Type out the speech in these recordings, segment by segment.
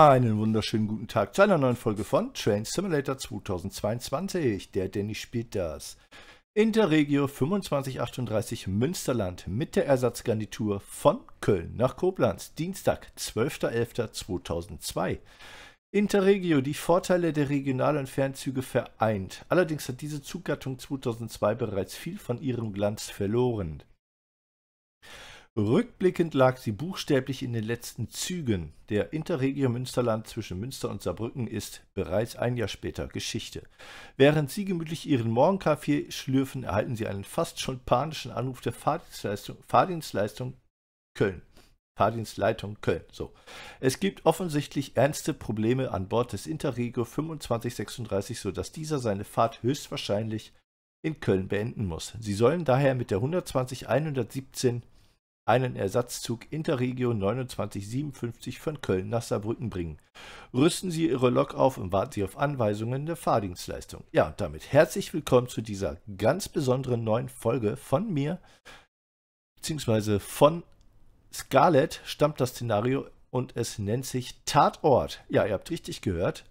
Einen wunderschönen guten Tag zu einer neuen Folge von Train Simulator 2022. Der Danny spielt das. Interregio 2538 Münsterland mit der Ersatzgarnitur von Köln nach Koblenz. Dienstag, 12.11.2002. Interregio die Vorteile der Regional- und Fernzüge vereint. Allerdings hat diese Zuggattung 2002 bereits viel von ihrem Glanz verloren. Rückblickend lag sie buchstäblich in den letzten Zügen. Der Interregio Münsterland zwischen Münster und Saarbrücken ist bereits ein Jahr später Geschichte. Während Sie gemütlich Ihren Morgenkaffee schlürfen, erhalten Sie einen fast schon panischen Anruf der Fahrdienstleistung, Fahrdienstleistung Köln. Fahrdienstleitung Köln. So. Es gibt offensichtlich ernste Probleme an Bord des Interregio 2536, sodass dieser seine Fahrt höchstwahrscheinlich in Köln beenden muss. Sie sollen daher mit der 120 117 einen Ersatzzug Interregio 2957 von Köln nach Saarbrücken bringen. Rüsten Sie Ihre Lok auf und warten Sie auf Anweisungen der Fahrdienstleistung. Ja, und damit herzlich willkommen zu dieser ganz besonderen neuen Folge von mir, beziehungsweise von Scarlett stammt das Szenario und es nennt sich Tatort. Ja, ihr habt richtig gehört.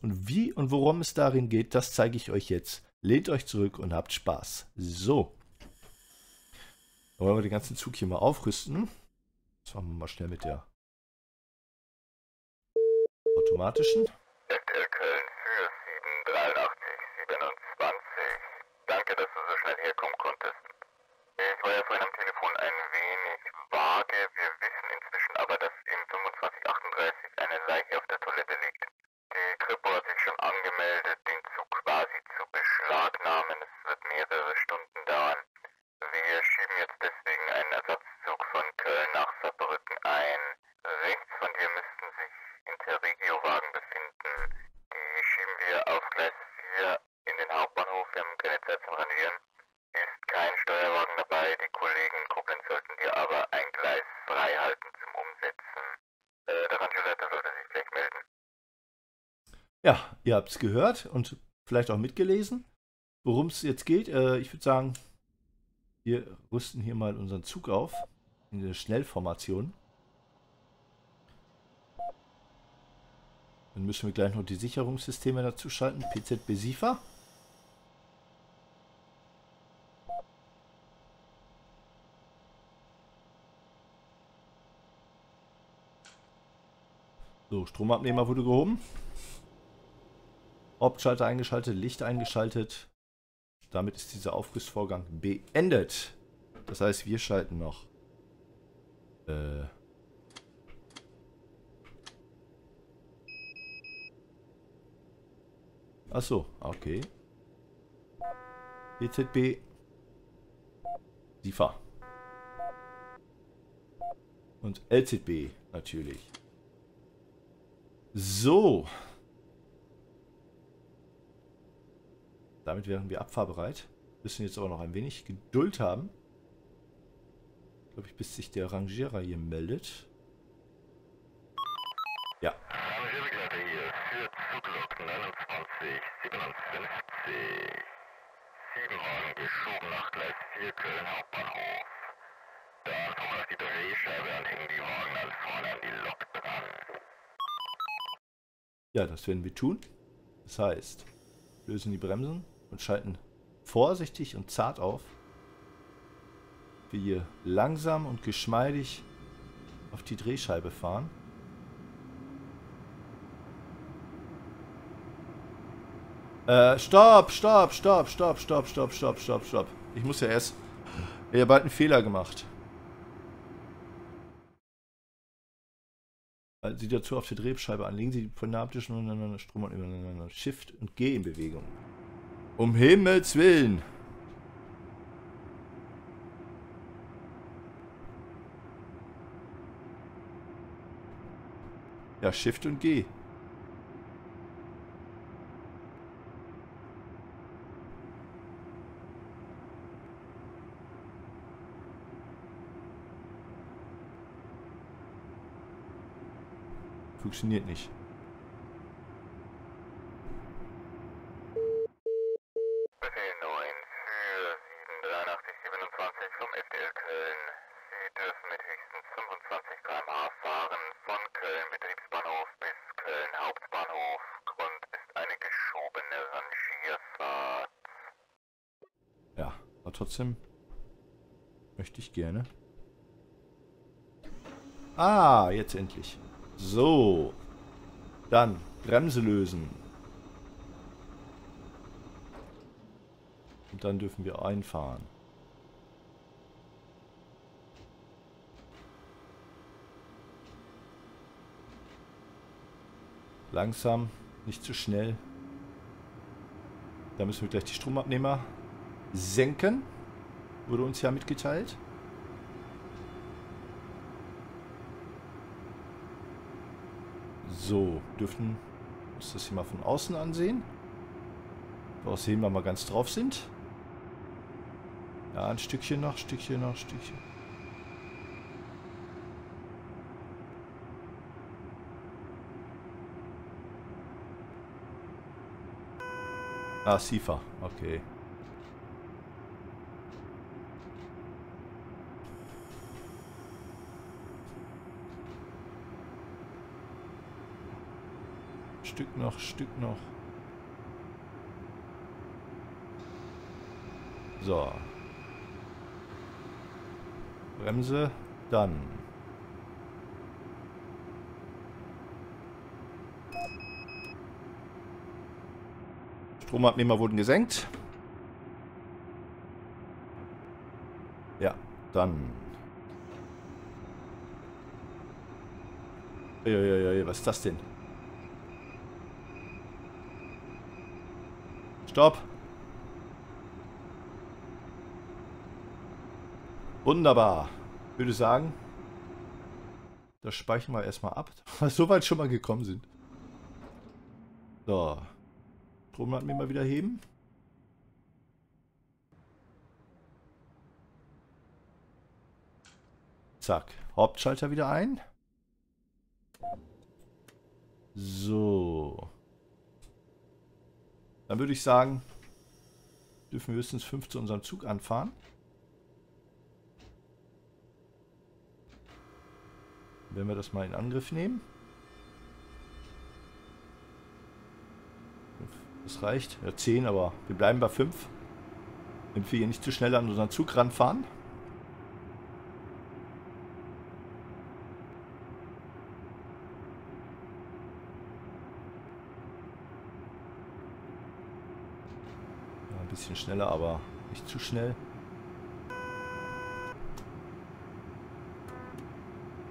Und wie und worum es darin geht, das zeige ich euch jetzt. Lehnt euch zurück und habt Spaß. So. Wollen wir den ganzen Zug hier mal aufrüsten. Das machen wir mal schnell mit der automatischen. RTL Köln für 783 27. Danke, dass du so schnell herkommen konntest. Ich war ja vorhin am Telefon ein wenig vage. Wir wissen inzwischen aber, dass in 2538 eine Leiche auf der Toilette liegt. Die Kripo hat sich schon angemeldet, den Zug quasi zu beschlagnahmen. Es wird mehrere Stunden dauern. Wir schieben jetzt deswegen einen Ersatzzug von Köln nach Saarbrücken ein. Rechts von dir müssten sich Interregio-Wagen befinden. Die schieben wir auf Gleis 4 in den Hauptbahnhof im Grenzer zum Rangieren. Ist kein Steuerwagen dabei. Die Kollegen in Koblenz sollten dir aber ein Gleis frei halten zum Umsetzen. Äh, der Rangierleiter sollte sich gleich melden. Ja, ihr habt es gehört und vielleicht auch mitgelesen, worum es jetzt geht. Äh, ich würde sagen, wir rüsten hier mal unseren Zug auf in der Schnellformation. Dann müssen wir gleich noch die Sicherungssysteme dazu schalten. PZB SIFA. So, Stromabnehmer wurde gehoben. Hauptschalter eingeschaltet, Licht eingeschaltet. Damit ist dieser Aufgussvorgang beendet. Das heißt, wir schalten noch. Äh. Ach so, okay. BZB. SIFA. Und LZB natürlich. So. Damit wären wir abfahrbereit. Müssen jetzt aber noch ein wenig Geduld haben. Glaube ich, bis sich der Rangierer hier meldet. Ja. Rangierbegleiter hier für Zuglok 29 57. Sieben Wagen geschoben nach Gleis 4 Köln Hauptbahnhof. Kommen wir auf die Drehscheibe und hängen die Wagen an die Lok dran. Ja, das werden wir tun. Das heißt, lösen die Bremsen und schalten vorsichtig und zart auf. Wir langsam und geschmeidig auf die Drehscheibe fahren. Äh, stopp, stopp, stopp, stopp, stopp, stopp, stopp, stopp, stopp. Ich muss ja erst... Ich habe bald einen Fehler gemacht. Halten Sie dazu auf die Drehscheibe an. Legen Sie die pneumatischen untereinander Strom und übereinander. Shift und G in Bewegung. Um Himmels Willen. Ja, Shift und G. Funktioniert nicht. mit höchstens 25 km/h fahren von Köln Betriebsbahnhof bis Köln Hauptbahnhof. Grund ist eine geschobene Rangierfahrt. Ja, aber trotzdem möchte ich gerne. Ah, jetzt endlich. So. Dann Bremse lösen. Und dann dürfen wir einfahren. Langsam, nicht zu schnell. Da müssen wir gleich die Stromabnehmer senken. Wurde uns ja mitgeteilt. So, dürfen uns das hier mal von außen ansehen. Daraus sehen wir mal ganz drauf sind. Ja, ein Stückchen noch, Stückchen noch, Stückchen. Ah, Sifa. Okay. Stück noch, Stück noch. So. Bremse, dann. Stromabnehmer wurden gesenkt. Ja, dann. Uiuiui, was ist das denn? Stopp. Wunderbar. Würde sagen, das speichern wir erstmal ab, weil wir so weit schon mal gekommen sind. So. Strom mir mal wieder heben. Zack. Hauptschalter wieder ein. So. Dann würde ich sagen, dürfen wir höchstens fünf zu unserem Zug anfahren. Wenn wir das mal in Angriff nehmen. Reicht. Ja, 10, aber wir bleiben bei 5. Damit wir hier nicht zu schnell an unseren Zug ranfahren. Ja, ein bisschen schneller, aber nicht zu schnell.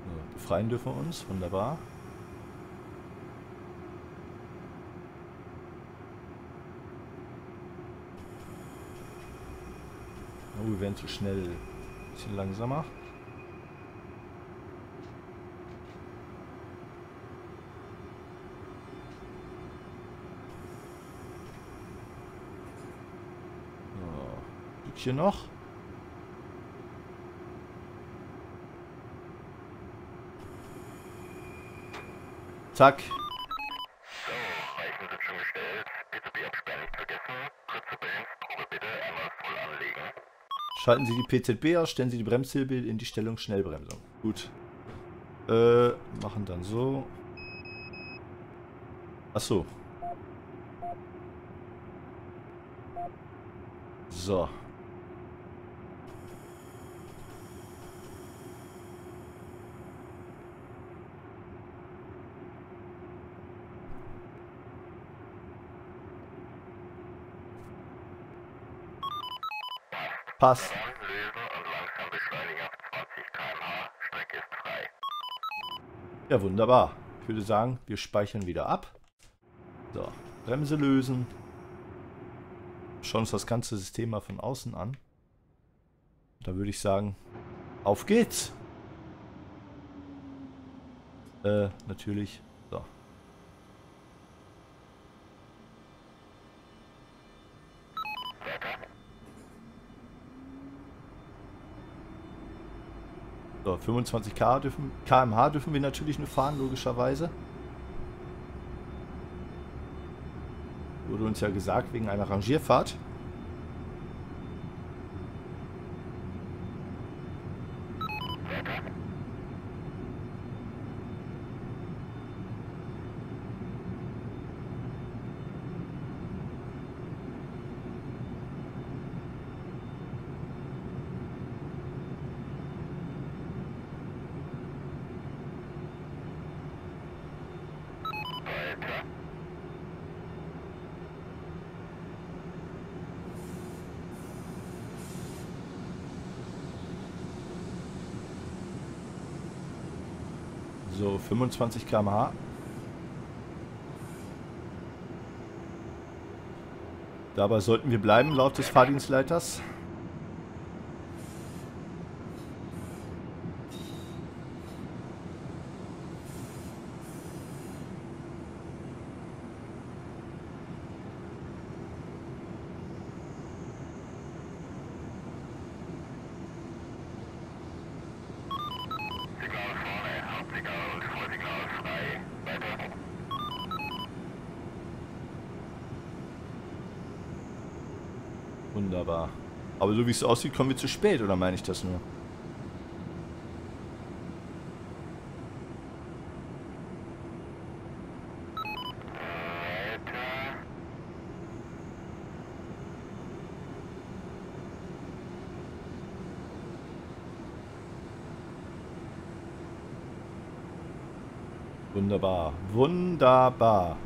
So, befreien dürfen wir uns. Wunderbar. Werden zu schnell. Ein bisschen langsamer. Stückchen noch. Zack. Schalten Sie die PZB aus, stellen Sie die Bremshilfe in die Stellung Schnellbremsung. Gut. Äh, machen dann so. Ach so. So. Passt. Ja, wunderbar. Ich würde sagen, wir speichern wieder ab. So, Bremse lösen. Schauen uns das ganze System mal von außen an. Da würde ich sagen, auf geht's. Äh, natürlich. So. So, 25 km dürfen, kmh dürfen wir natürlich nur fahren, logischerweise. Wurde uns ja gesagt, wegen einer Rangierfahrt. So, 25 km/h. Dabei sollten wir bleiben, laut des Fahrdienstleiters. Wunderbar. Aber so wie es aussieht, kommen wir zu spät, oder meine ich das nur? Wunderbar. Wunderbar.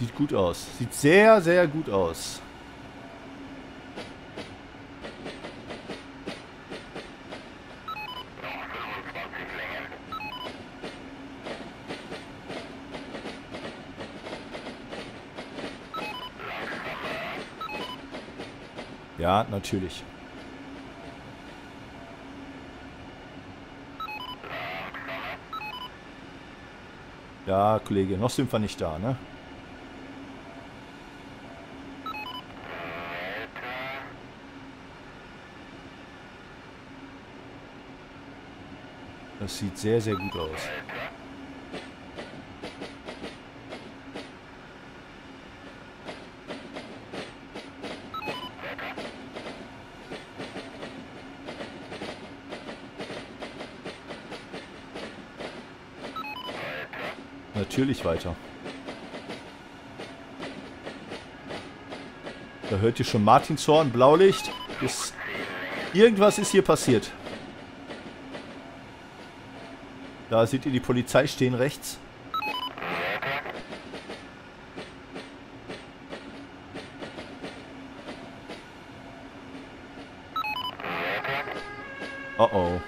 Sieht gut aus. Sieht sehr, sehr gut aus. Ja, natürlich. Ja, Kollege, noch sind wir nicht da, ne? Das sieht sehr, sehr gut aus. Natürlich weiter. Da hört ihr schon Martinshorn, Blaulicht. Ist, irgendwas ist hier passiert. Da seht ihr die Polizei stehen rechts. Oh oh.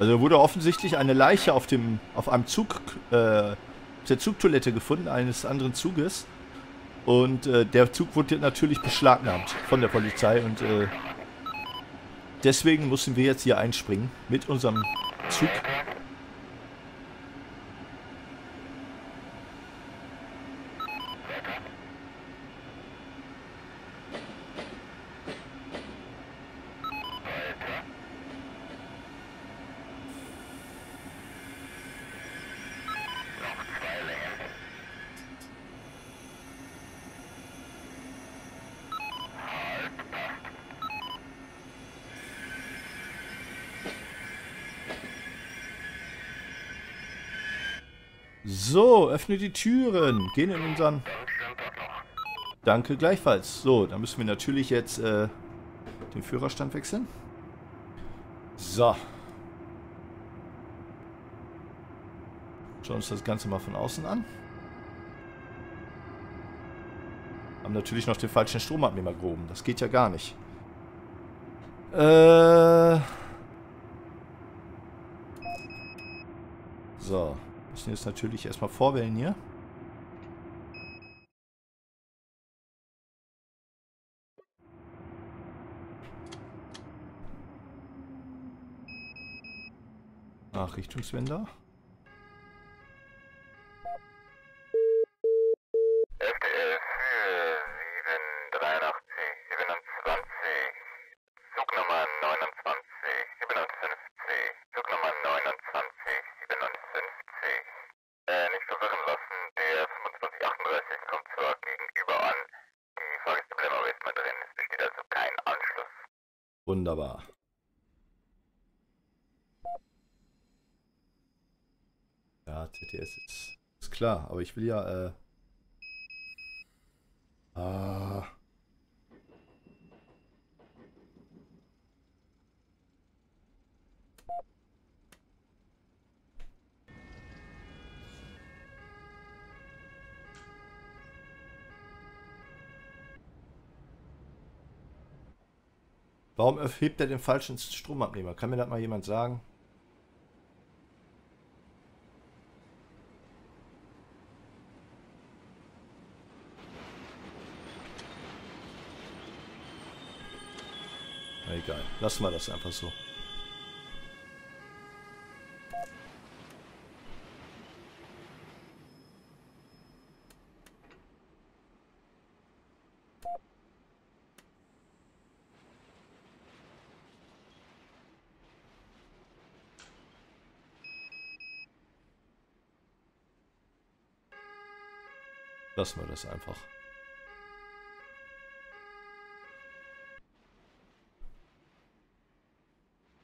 Also wurde offensichtlich eine Leiche auf dem auf einem Zug äh, der Zugtoilette gefunden eines anderen Zuges und äh, der Zug wurde natürlich beschlagnahmt von der Polizei und äh, deswegen mussten wir jetzt hier einspringen mit unserem Zug. So, öffne die Türen. Gehen in unseren... Danke, gleichfalls. So, dann müssen wir natürlich jetzt äh, den Führerstand wechseln. So. Schauen uns das Ganze mal von außen an. Haben natürlich noch den falschen Stromabnehmer gehoben. Das geht ja gar nicht. Äh... So. Müssen jetzt natürlich erstmal vorwählen hier. Nachrichtungswender. Wunderbar. Ja, TTS ist, ist klar, aber ich will ja, äh... Ah... Warum hebt er den falschen Stromabnehmer? Kann mir das mal jemand sagen? egal. Lassen wir das einfach so. Lassen wir das einfach.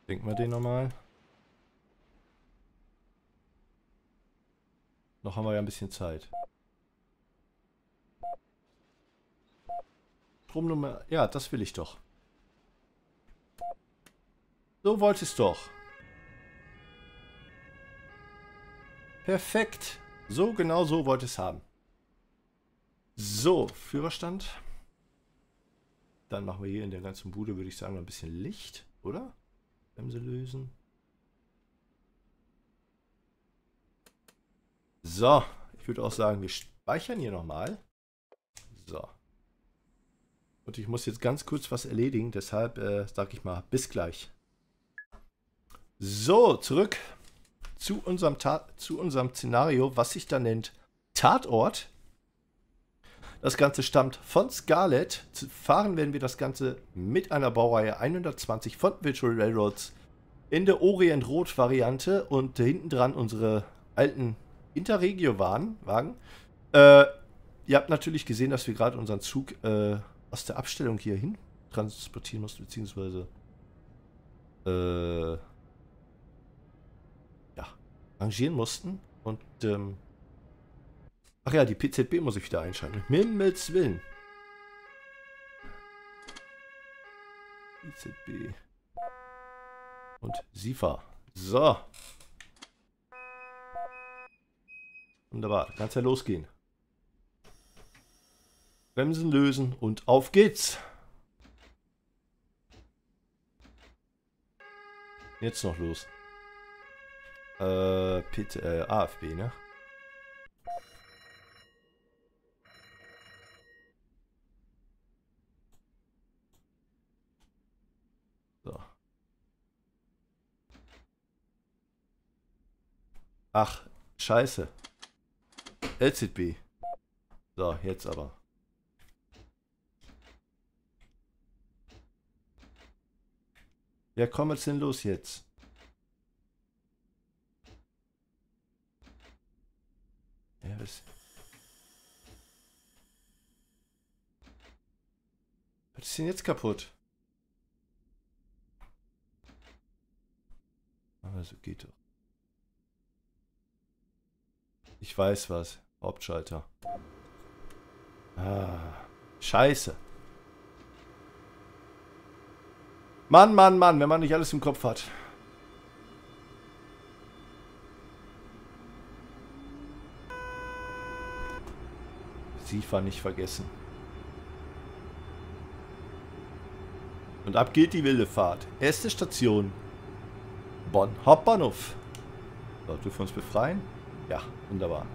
Denken wir den nochmal. Noch haben wir ja ein bisschen Zeit. Stromnummer... Ja, das will ich doch. So wollte es doch. Perfekt. So, genau so wollte es haben. So, Führerstand. Dann machen wir hier in der ganzen Bude, würde ich sagen, ein bisschen Licht, oder? Bremse lösen. So, ich würde auch sagen, wir speichern hier nochmal. So. Und ich muss jetzt ganz kurz was erledigen, deshalb äh, sage ich mal, bis gleich. So, zurück zu unserem, zu unserem Szenario, was sich da nennt Tatort. Das Ganze stammt von Scarlett. Fahren werden wir das Ganze mit einer Baureihe 120 von Virtual Railroads in der Orient Rot Variante und hinten dran unsere alten Interregio-Wagen. Äh, ihr habt natürlich gesehen, dass wir gerade unseren Zug äh, aus der Abstellung hier hin transportieren mussten, beziehungsweise äh, ja, rangieren mussten. Und ähm, Ach ja, die PZB muss ich wieder einschalten. Himmels Willen. PZB. Und SIFA. So. Wunderbar, kann es ja losgehen. Bremsen lösen und auf geht's. Jetzt noch los. Äh, Pit, äh, AFB, ne? Ach, scheiße. LZB. So, jetzt aber. Ja, komm jetzt denn los jetzt? Ja, was... Was ist denn jetzt kaputt? Also geht doch. Ich weiß was. Hauptschalter. Ah, scheiße. Mann, Mann, Mann, wenn man nicht alles im Kopf hat. SIFA nicht vergessen. Und ab geht die wilde Fahrt. Erste Station. Bonn Hauptbahnhof. So, dürfen wir uns befreien? Ja, wunderbar.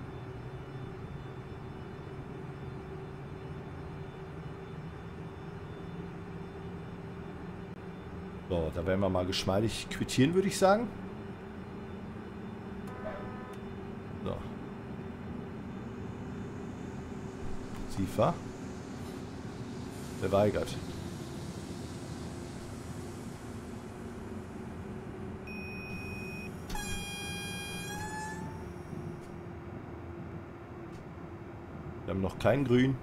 So, da werden wir mal geschmeidig quittieren, würde ich sagen. So. SIFA. Beweigert. Haben noch kein Grün.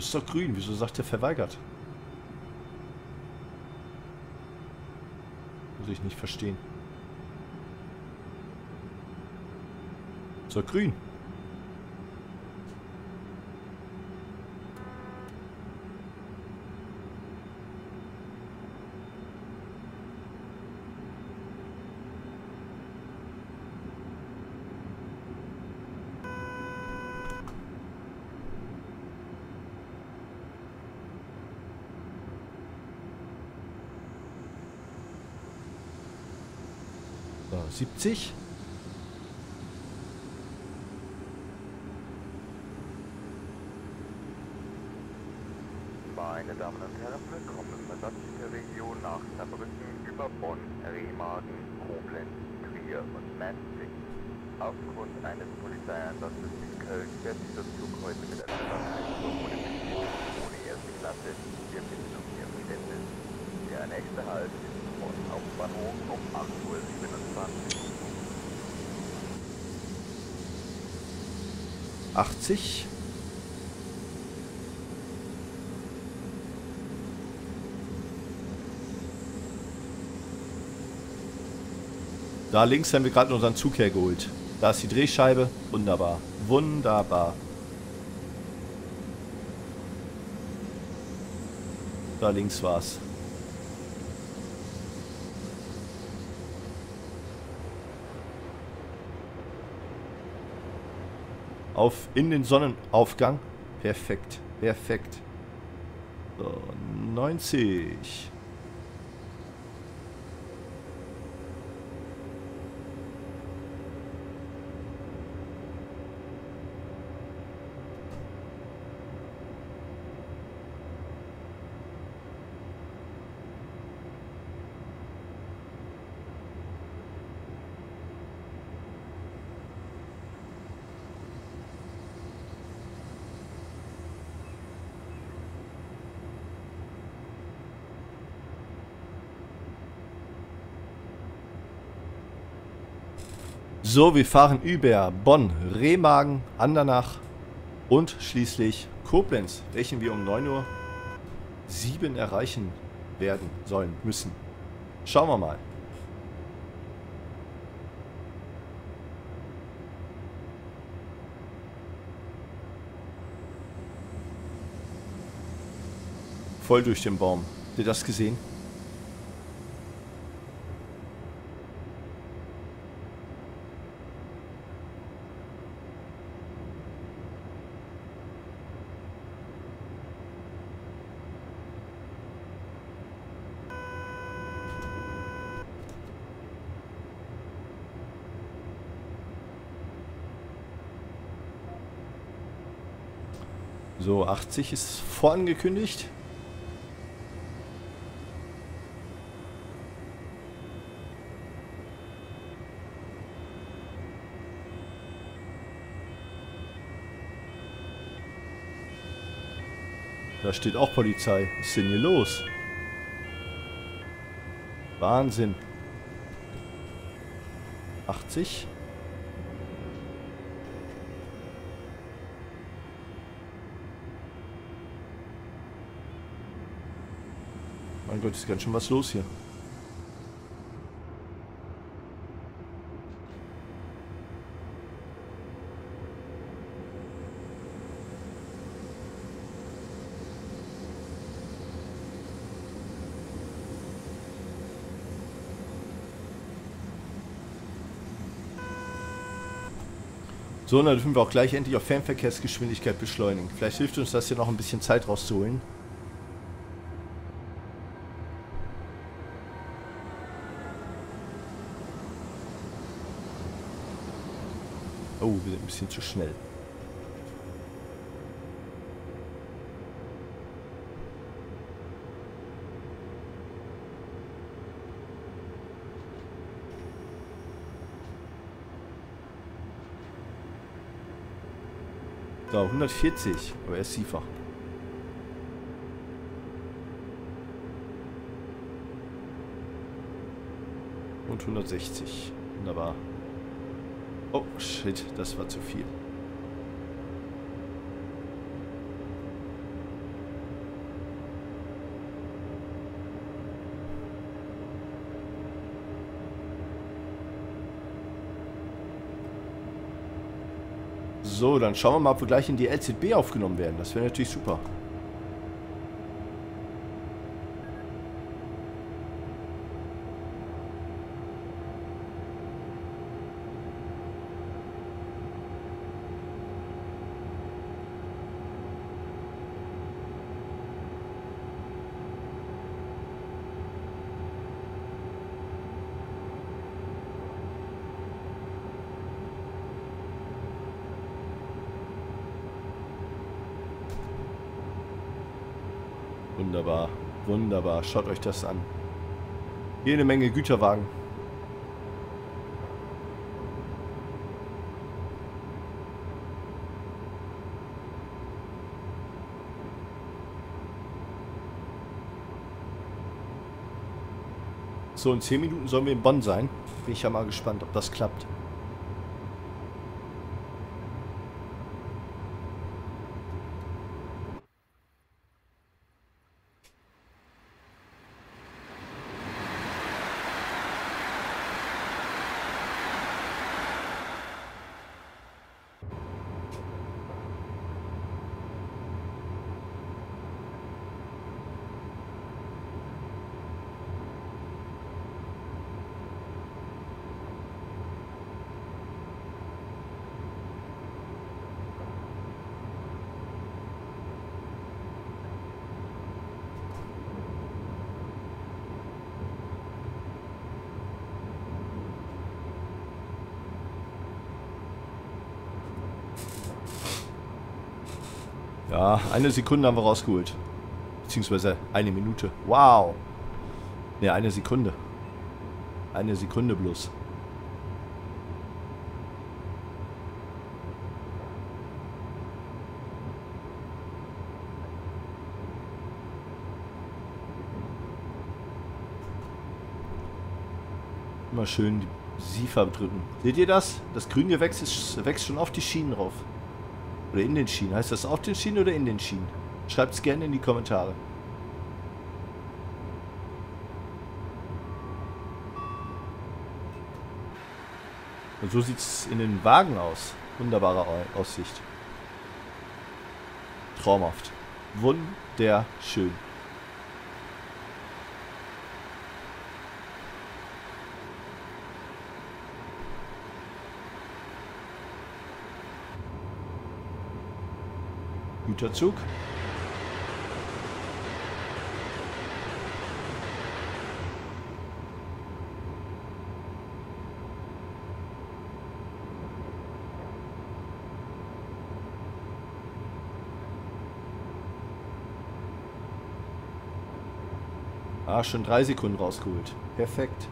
Also ist doch grün. Wieso sagt er verweigert? Muss ich nicht verstehen. Ist doch grün. So, 70. Meine Damen und Herren, willkommen im Ersatz der Region nach Saarbrücken über Bonn, Remagen, Koblenz, Trier und Leipzig. Aufgrund eines Polizeieinsatzes in Köln wird dieser Zug heute mit einer Landheizung ohne Betrieb ohne erste Klasse. Wir bitten um Ihr Verständnis. Der nächste Halt ist Bonn Hauptbahnhof um 8.27 Uhr. 80. Da links haben wir gerade unseren Zug hergeholt. Da ist die Drehscheibe. Wunderbar. Wunderbar. Da links war's. Auf in den Sonnenaufgang. Perfekt. Perfekt. So, 90. So, wir fahren über Bonn, Remagen, Andernach und schließlich Koblenz, welchen wir um 9 Uhr 7 erreichen werden, sollen, müssen. Schauen wir mal. Voll durch den Baum. Habt ihr das gesehen? So, 80 ist vorangekündigt. Da steht auch Polizei. Was ist denn hier los? Wahnsinn. 80. Mein Gott, ist ganz schön was los hier. So, dann dürfen wir auch gleich endlich auf Fernverkehrsgeschwindigkeit beschleunigen. Vielleicht hilft uns das hier noch ein bisschen Zeit rauszuholen. Wir sind ein bisschen zu schnell. So, 140, aber er ist siefer. Und 160. Wunderbar. Oh, shit, das war zu viel. So, dann schauen wir mal, ob wir gleich in die LZB aufgenommen werden. Das wäre natürlich super. Wunderbar. Schaut euch das an. Eine Menge Güterwagen. So, in 10 Minuten sollen wir in Bonn sein. Bin ich ja mal gespannt, ob das klappt. Ja, eine Sekunde haben wir rausgeholt. Beziehungsweise eine Minute. Wow. Ne, eine Sekunde. Eine Sekunde bloß. Immer schön die Siefer drücken. Seht ihr das? Das Grüngewächs ist, wächst schon auf die Schienen rauf. Oder in den Schienen. Heißt das auf den Schienen oder in den Schienen? Schreibt es gerne in die Kommentare. Und so sieht es in den Wagen aus. Wunderbare Aussicht. Traumhaft. Wunderschön. Güterzug. Ah, schon drei Sekunden rausgeholt. Perfekt.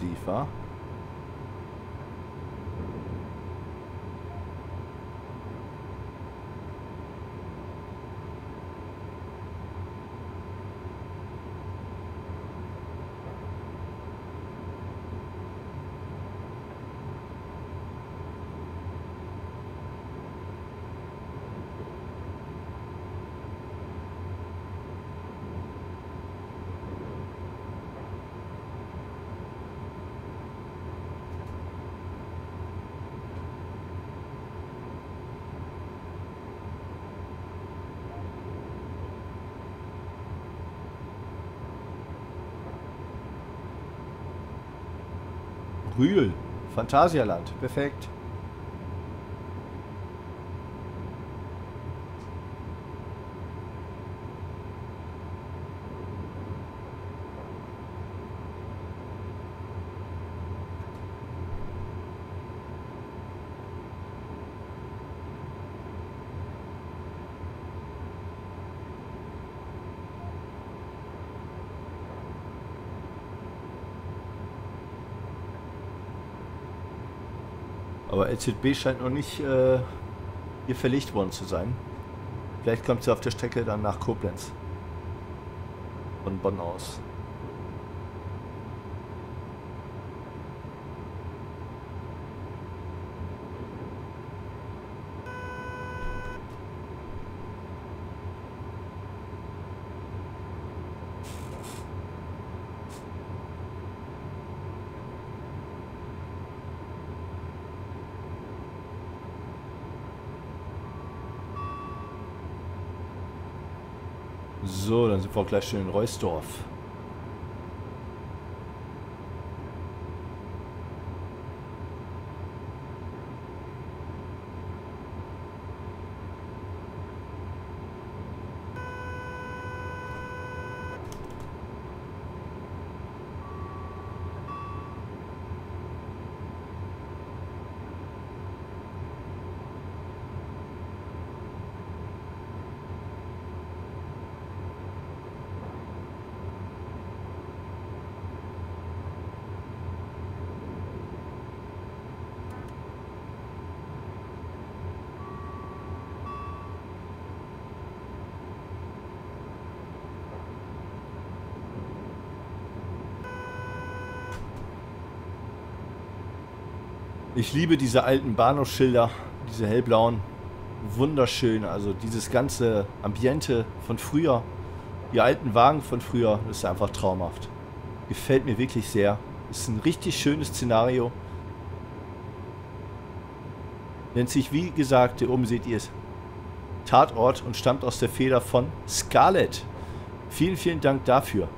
Siefer. Rühl. Phantasialand. Perfekt. Aber LZB scheint noch nicht äh, hier verlegt worden zu sein. Vielleicht kommt sie auf der Strecke dann nach Koblenz. Von Bonn aus. So, dann sind wir auch gleich schon in Reusdorf. Ich liebe diese alten Bahnhofsschilder, diese hellblauen. Wunderschön. Also dieses ganze Ambiente von früher, die alten Wagen von früher, das ist einfach traumhaft. Gefällt mir wirklich sehr. Ist ein richtig schönes Szenario. Nennt sich, wie gesagt, hier oben seht ihr es, Tatort und stammt aus der Feder von Scarlett. Vielen, vielen Dank dafür.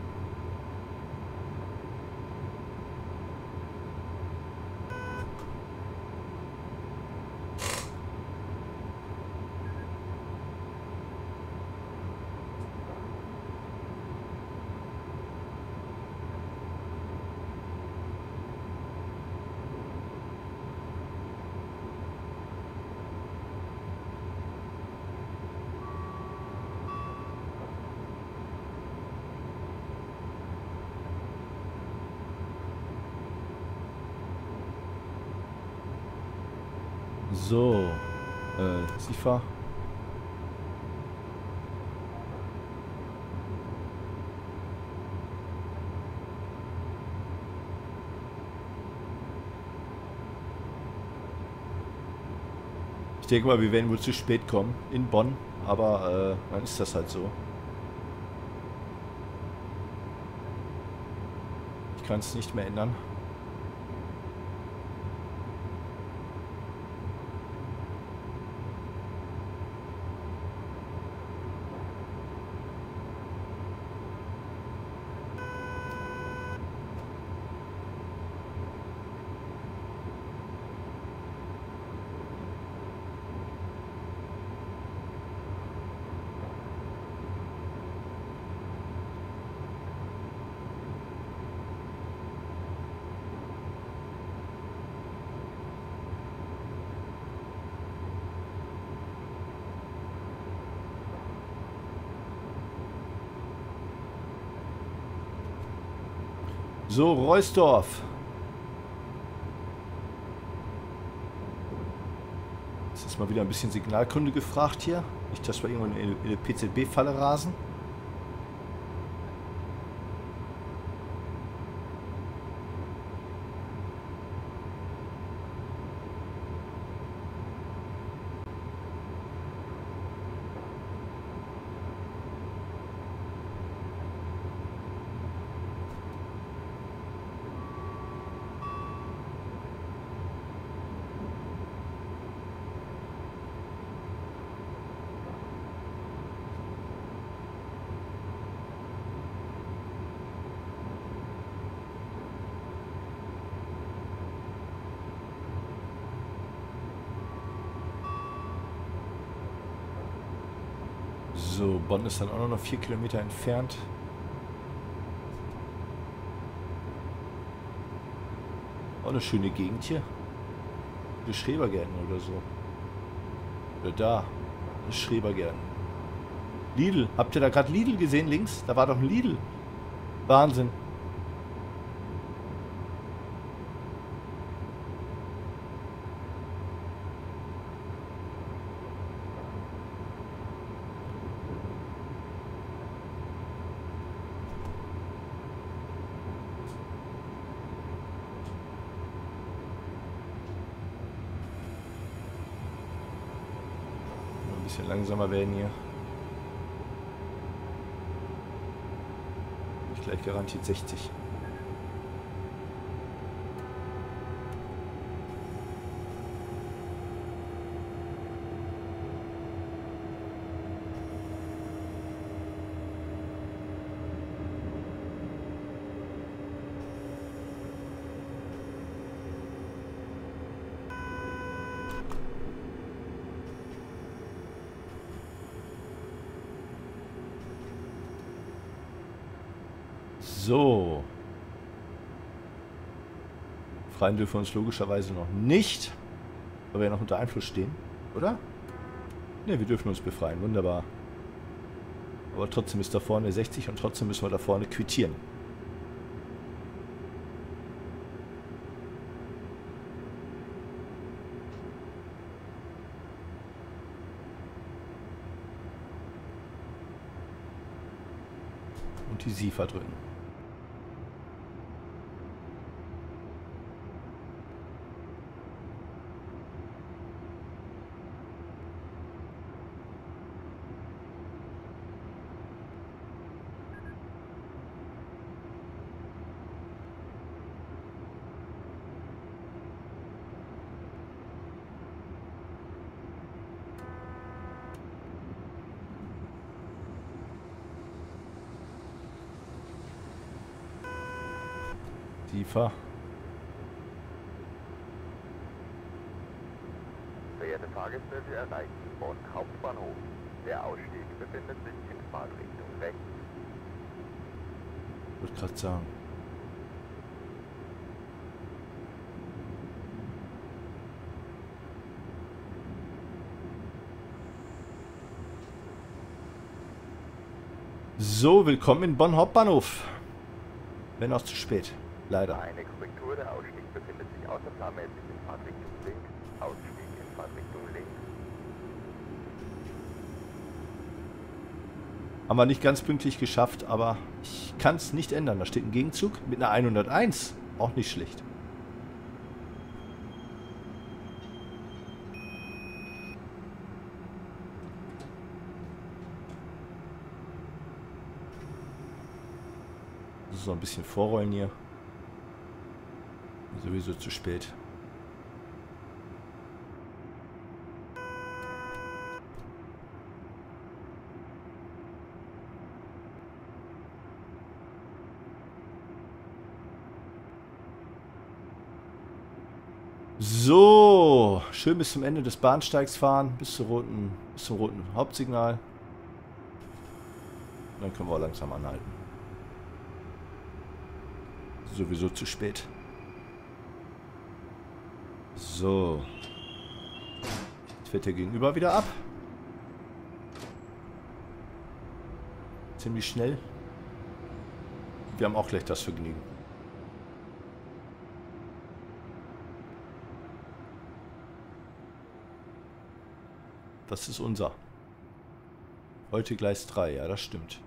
So. Äh, Sifa. Ich denke mal, wir werden wohl zu spät kommen in Bonn, aber äh, dann ist das halt so. Ich kann es nicht mehr ändern. So, Reusdorf. Jetzt ist mal wieder ein bisschen Signalkunde gefragt hier. Nicht, dass wir irgendwo in eine PZB-Falle rasen. So, Bonn ist dann auch noch vier Kilometer entfernt. Auch eine schöne Gegend hier. Die Schrebergärten oder so. Oder da. Schrebergärten. Lidl. Habt ihr da gerade Lidl gesehen links? Da war doch ein Lidl. Wahnsinn. Langsamer werden hier. Ich gleich garantiert 60. So. Freien dürfen wir uns logischerweise noch nicht, weil wir ja noch unter Einfluss stehen, oder? Ne, wir dürfen uns befreien, wunderbar. Aber trotzdem ist da vorne 60 und trotzdem müssen wir da vorne quittieren. Und die Sie verdrücken. Tiefer. Verehrte Fahrgäste, Sie erreichen Bonn Hauptbahnhof. Der Ausstieg befindet sich in Fahrtrichtung rechts. Wollte gerade sagen. So, willkommen in Bonn Hauptbahnhof. Wenn auch zu spät. Leider. Eine Korrektur, der Ausstieg befindet sich außerplanmäßig in Fahrtrichtung links. Ausstieg in Fahrtrichtung links. Haben wir nicht ganz pünktlich geschafft, aber ich kann es nicht ändern. Da steht ein Gegenzug mit einer 101. Auch nicht schlecht. So ein bisschen vorrollen hier. Sowieso zu spät. So, schön bis zum Ende des Bahnsteigs fahren, bis, zur roten, bis zum roten Hauptsignal. Dann können wir auch langsam anhalten. Sowieso zu spät. So. Jetzt fährt der Gegenüber wieder ab. Ziemlich schnell. Wir haben auch gleich das Vergnügen. Das ist unser. Heute Gleis 3, ja, das stimmt.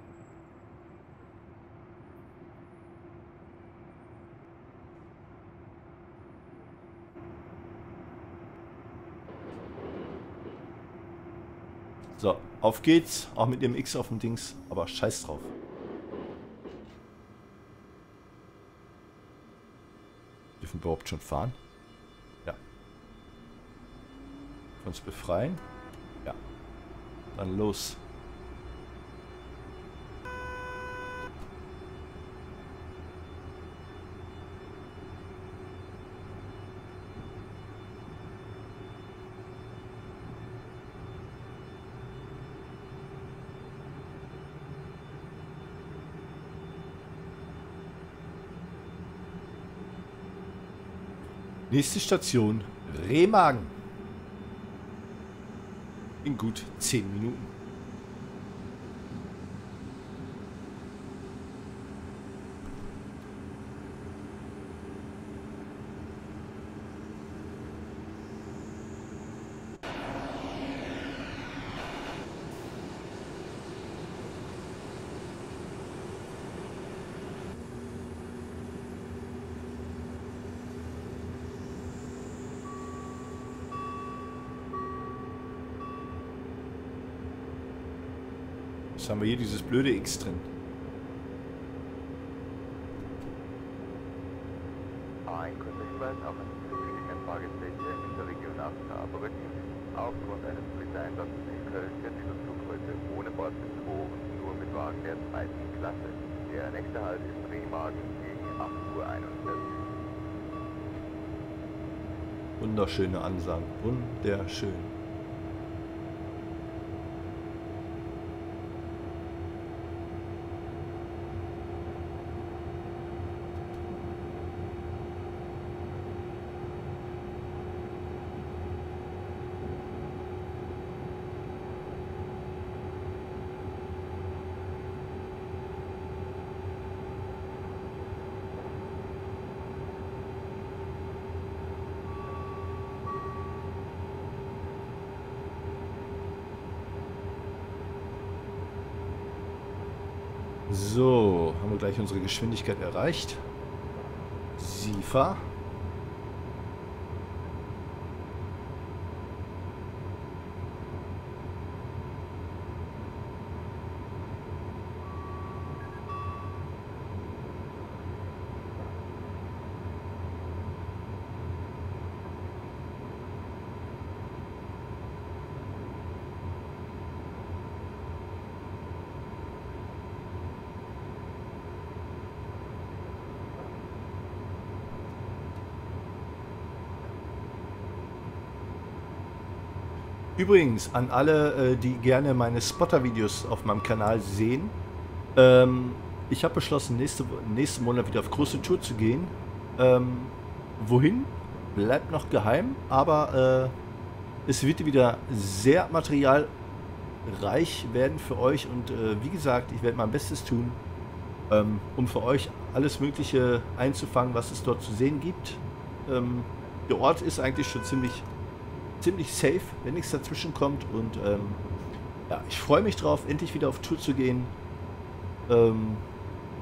So, auf geht's. Auch mit dem X auf dem Dings. Aber scheiß drauf. Dürfen wir überhaupt schon fahren? Ja. Uns befreien? Ja. Dann los. Nächste Station Remagen. In gut 10 Minuten. Haben wir hier dieses blöde X drin. Ein kurzer Hinweis auf einen zukünftigen Fahrgäste in der Region Saarbrücken. Aufgrund eines Polizeieinsatzes in Köln wird dieser Zug heute ohne Bord bezogen, nur mit Wagen der zweiten Klasse. Der nächste Halt ist Remagen gegen 8.41 Uhr. Wunderschöne Ansagen. Wunderschön. So, haben wir gleich unsere Geschwindigkeit erreicht. Sifa. Übrigens, an alle, äh, die gerne meine Spotter-Videos auf meinem Kanal sehen, ähm, ich habe beschlossen, nächste, nächsten Monat wieder auf große Tour zu gehen. Ähm, wohin? Bleibt noch geheim, aber äh, es wird wieder sehr materialreich werden für euch und äh, wie gesagt, ich werde mein Bestes tun, ähm, um für euch alles Mögliche einzufangen, was es dort zu sehen gibt. Ähm, der Ort ist eigentlich schon ziemlich ziemlich safe, wenn nichts dazwischen kommt. Und ähm, ja, ich freue mich drauf, endlich wieder auf Tour zu gehen. Ähm,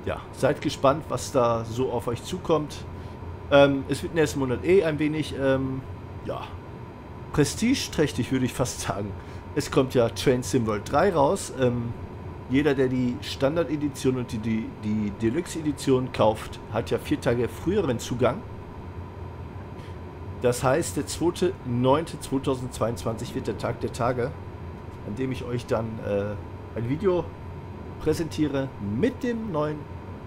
ja, seid gespannt, was da so auf euch zukommt. Ähm, es wird nächsten Monat eh ein wenig, ähm, ja, prestigeträchtig, würde ich fast sagen. Es kommt ja Train Sim World 3 raus. Ähm, jeder, der die Standard-Edition und die, die, die Deluxe-Edition kauft, hat ja vier Tage früheren Zugang. Das heißt, der 2.9.2022 wird der Tag der Tage, an dem ich euch dann äh, ein Video präsentiere mit dem neuen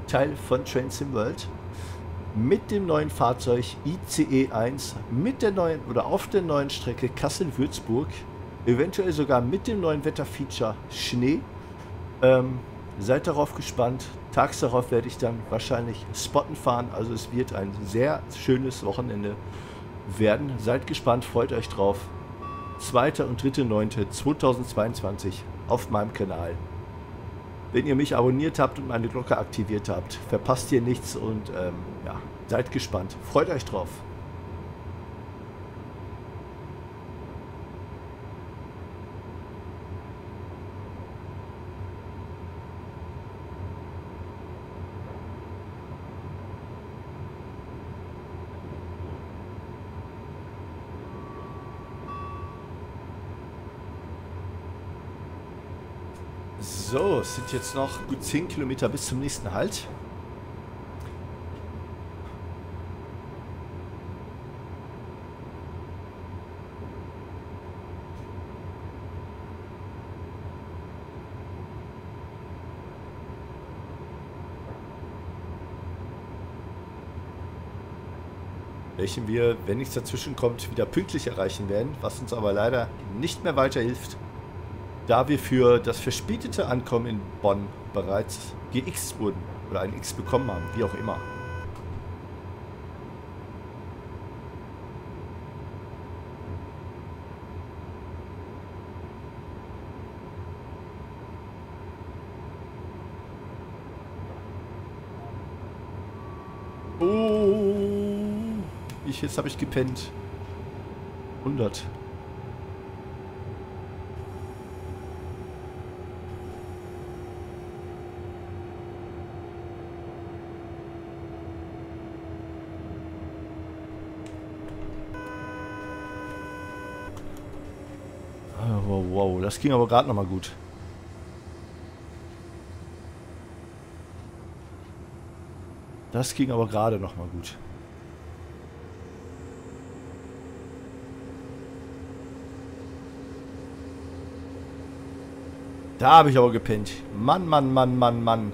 Teil von Train Sim World, mit dem neuen Fahrzeug ICE 1, mit der neuen oder auf der neuen Strecke Kassel-Würzburg, eventuell sogar mit dem neuen Wetterfeature Schnee. Ähm, seid darauf gespannt. Tags darauf werde ich dann wahrscheinlich spotten fahren. Also es wird ein sehr schönes Wochenende werden. Seid gespannt, freut euch drauf. 2. und 3.9.2022 auf meinem Kanal. Wenn ihr mich abonniert habt und meine Glocke aktiviert habt, verpasst ihr nichts und ähm, ja, seid gespannt. Freut euch drauf. So, es sind jetzt noch gut 10 Kilometer bis zum nächsten Halt. welchen wir, wenn nichts dazwischen kommt, wieder pünktlich erreichen werden, was uns aber leider nicht mehr weiterhilft da wir für das verspätete Ankommen in Bonn bereits GX wurden oder ein X bekommen haben, wie auch immer. Oh, ich, jetzt habe ich gepennt. 100. Wow, das ging aber gerade noch mal gut. Das ging aber gerade noch mal gut. Da habe ich aber gepennt. Mann, Mann, Mann, Mann, Mann.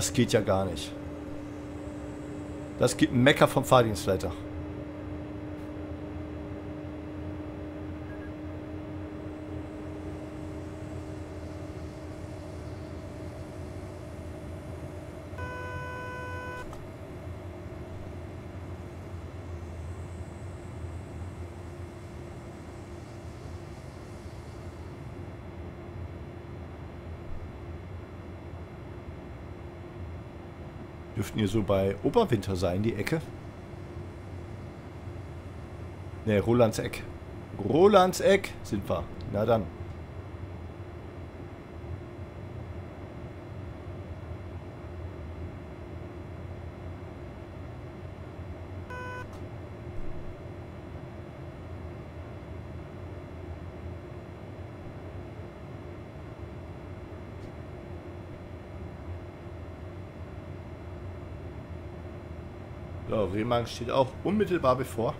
Das geht ja gar nicht. Das gibt ein Mecker vom Fahrdienstleiter. Dürften hier so bei Oberwinter sein, die Ecke? Ne, Rolands Eck. Rolands Eck sind wir. Na dann. So, Remagen steht auch unmittelbar bevor.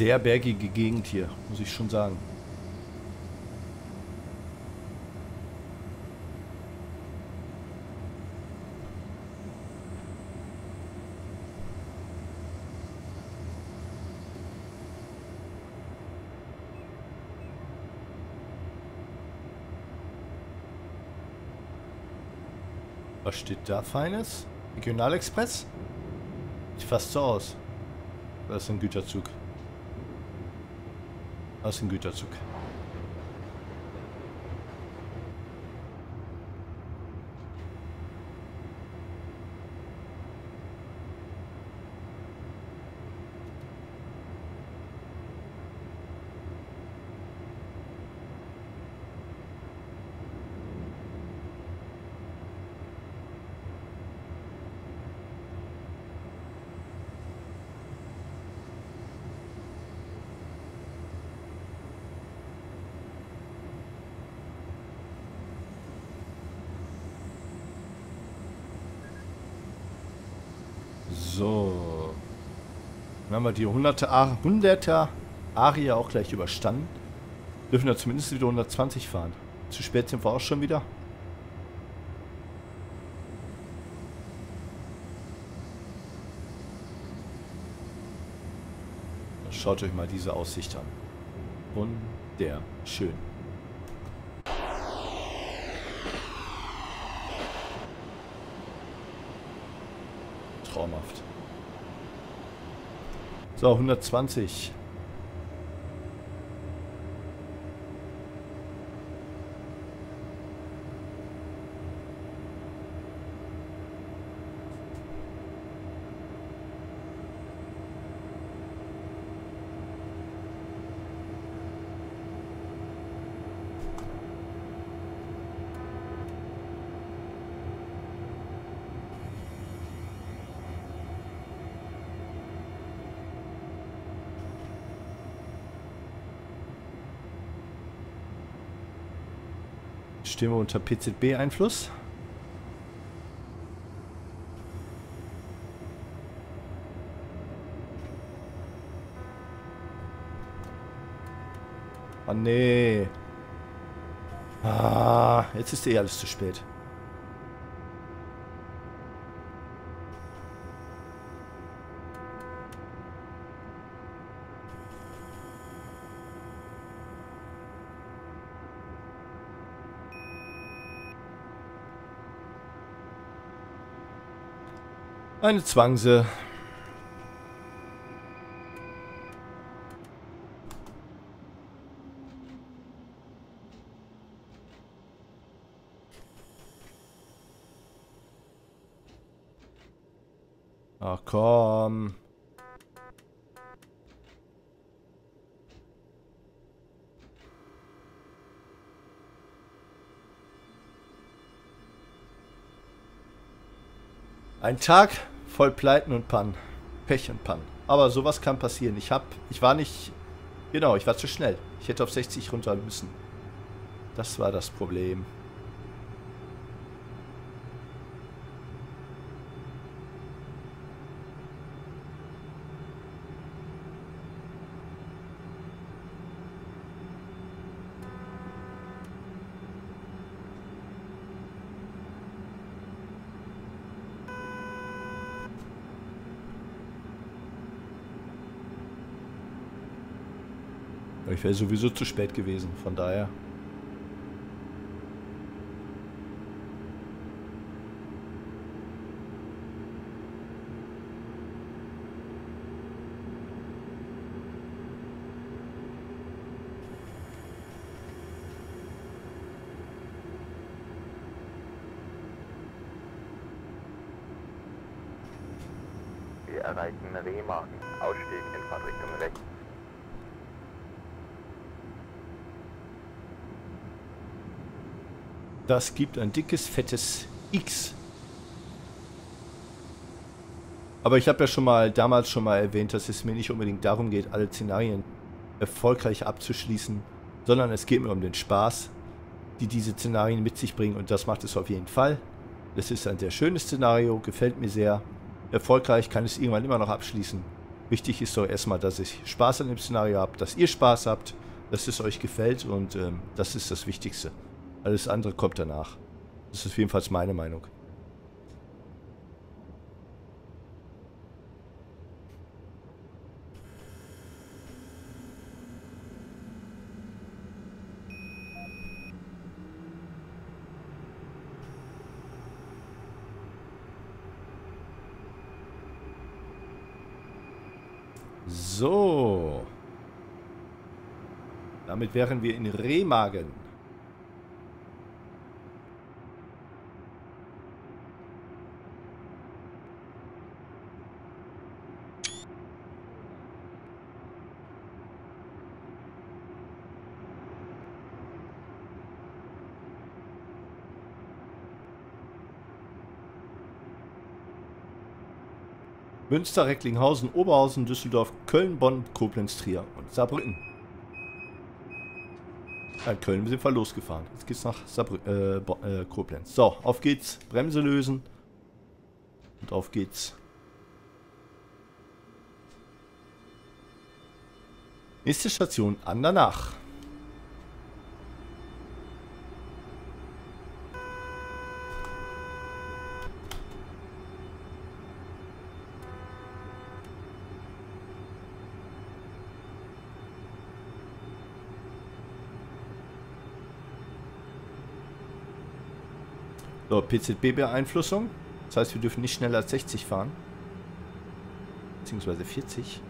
Sehr bergige Gegend hier, muss ich schon sagen. Was steht da Feines? Regionalexpress? Sieht fast so aus. Das ist ein Güterzug. Ist ein Güterzug. So. Dann haben wir die 100er, 100er Aria auch gleich überstanden. Dürfen wir zumindest wieder 120 fahren. Zu spät sind wir auch schon wieder. Schaut euch mal diese Aussicht an. Wunderschön. Traumhaft. So, 120. Stehen wir unter PZB-Einfluss? Ah, nee. Ah, jetzt ist eh alles zu spät. Eine Zwangse. Ach komm. Ein Tag voll Pleiten und Pannen. Pech und Pannen. Aber sowas kann passieren. Ich hab, ich war nicht, genau, ich war zu schnell. Ich hätte auf 60 runter müssen. Das war das Problem. Ich wäre sowieso zu spät gewesen, von daher. Wir erreichen Remagen. Ausstieg in Fahrtrichtung rechts. Das gibt ein dickes, fettes X. Aber ich habe ja schon mal damals schon mal erwähnt, dass es mir nicht unbedingt darum geht, alle Szenarien erfolgreich abzuschließen, sondern es geht mir um den Spaß, die diese Szenarien mit sich bringen und das macht es auf jeden Fall. Das ist ein sehr schönes Szenario, gefällt mir sehr. Erfolgreich kann es irgendwann immer noch abschließen. Wichtig ist doch erstmal, dass ich Spaß an dem Szenario habe, dass ihr Spaß habt, dass es euch gefällt und ähm, das ist das Wichtigste. Alles andere kommt danach. Das ist jedenfalls meine Meinung. So. Damit wären wir in Remagen. Münster, Recklinghausen, Oberhausen, Düsseldorf, Köln, Bonn, Koblenz, Trier und Saarbrücken. Ja, in Köln sind wir losgefahren. Jetzt geht's nach Saarbrü äh, äh, Koblenz. So, auf geht's. Bremse lösen. Und auf geht's. Nächste Station an PZB-Beeinflussung. Das heißt, wir dürfen nicht schneller als 60 fahren. Beziehungsweise 40.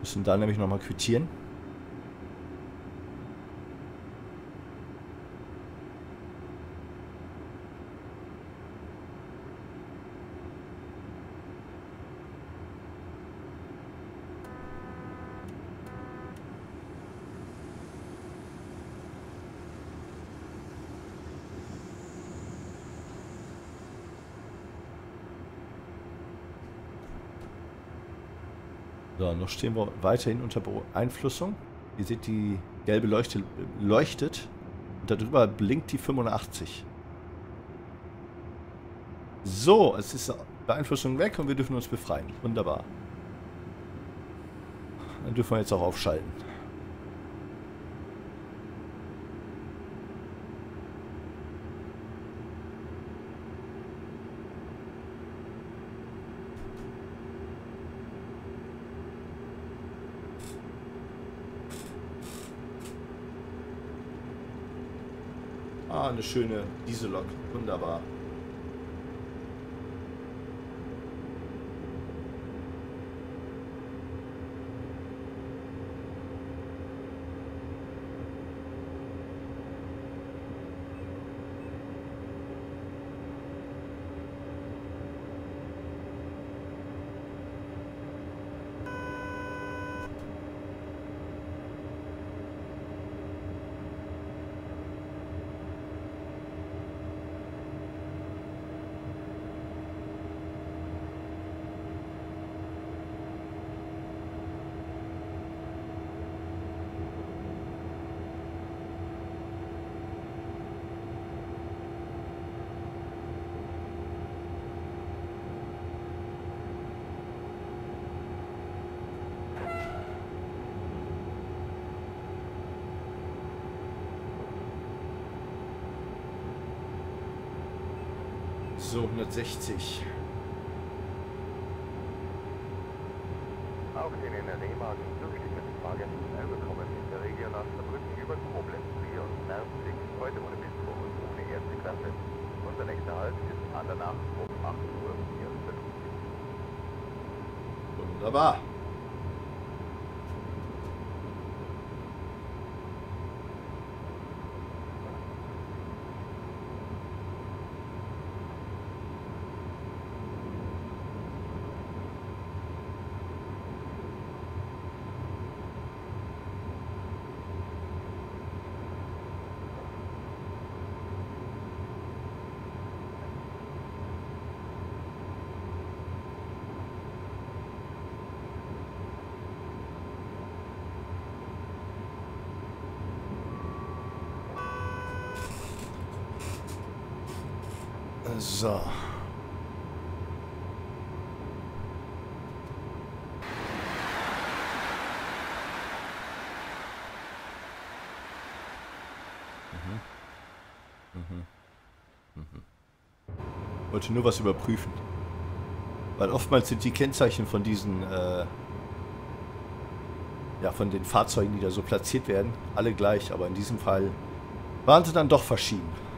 Müssen da nämlich nochmal quittieren. Stehen wir weiterhin unter Beeinflussung. Ihr seht, die gelbe Leuchte leuchtet und darüber blinkt die 85. So, es ist Beeinflussung weg und wir dürfen uns befreien. Wunderbar. Dann dürfen wir jetzt auch aufschalten. Ah, eine schöne Diesellok. Wunderbar. 160. Auch den Remagen durchliegenden Fahrgästen Elbekommen in der Region nach Saarbrücken über Koblenz, und Leipzig heute ohne Bildspur und ohne erste Klasse. Unser nächster Halt ist Andernach um 8 Uhr 54. Wunderbar. So. Wollte nur was überprüfen. Weil oftmals sind die Kennzeichen von diesen, äh, ja, von den Fahrzeugen, die da so platziert werden, alle gleich. Aber in diesem Fall waren sie dann doch verschieden.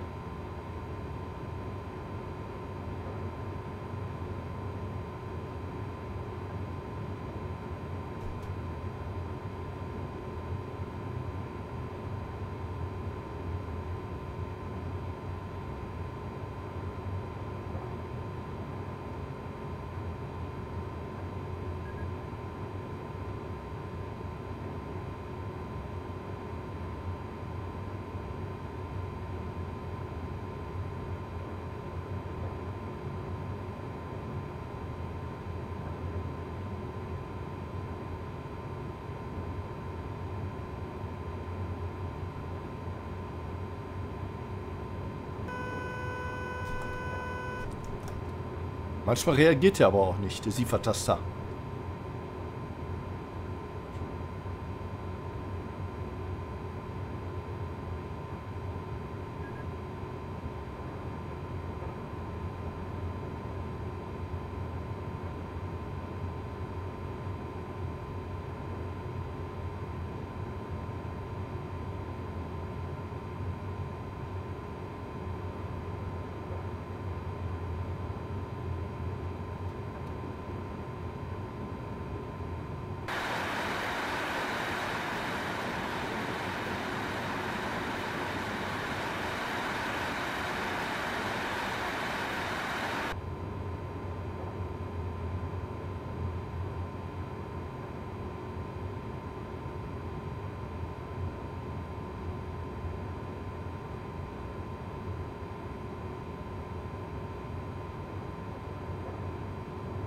Manchmal reagiert er aber auch nicht, der Siefertaster.